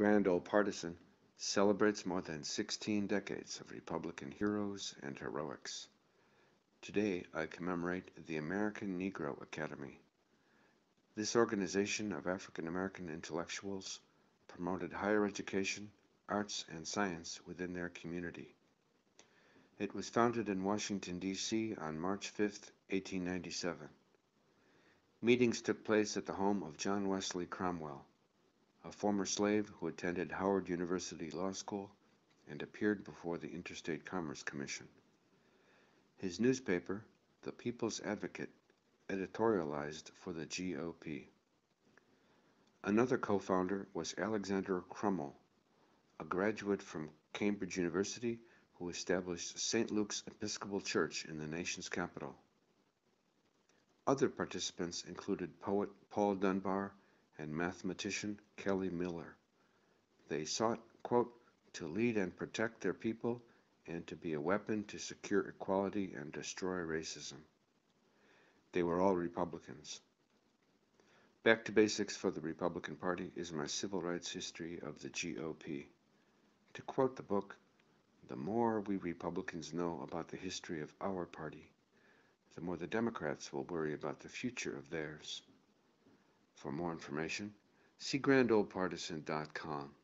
Grand Old Partisan celebrates more than 16 decades of Republican heroes and heroics. Today I commemorate the American Negro Academy. This organization of African American intellectuals promoted higher education, arts, and science within their community. It was founded in Washington, D.C. on March 5, 1897. Meetings took place at the home of John Wesley Cromwell, a former slave who attended Howard University Law School and appeared before the Interstate Commerce Commission. His newspaper, The People's Advocate, editorialized for the GOP. Another co-founder was Alexander Crummell, a graduate from Cambridge University who established St. Luke's Episcopal Church in the nation's capital. Other participants included poet Paul Dunbar and mathematician Kelly Miller. They sought, quote, to lead and protect their people and to be a weapon to secure equality and destroy racism. They were all Republicans. Back to basics for the Republican Party is my civil rights history of the GOP. To quote the book, the more we Republicans know about the history of our party, the more the Democrats will worry about the future of theirs. For more information, see grandoldpartisan.com.